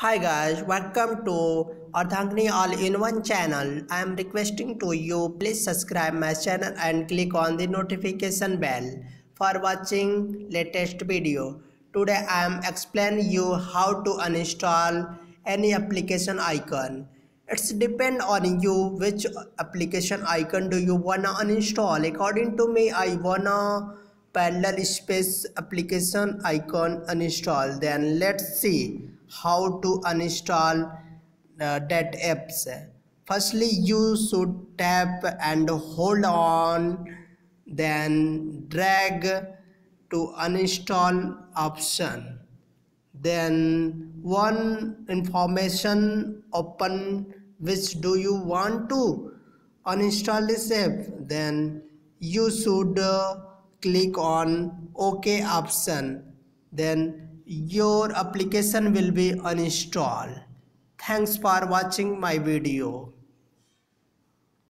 Hi guys, welcome to Ardhankini All-in-One channel. I am requesting to you please subscribe my channel and click on the notification bell for watching latest video. Today I am explaining you how to uninstall any application icon. It's depend on you which application icon do you wanna uninstall. According to me, I wanna parallel space application icon uninstall. Then let's see how to uninstall uh, that apps. Firstly you should tap and hold on then drag to uninstall option. Then one information open which do you want to uninstall this app? Then you should uh, click on ok option then your application will be uninstalled. Thanks for watching my video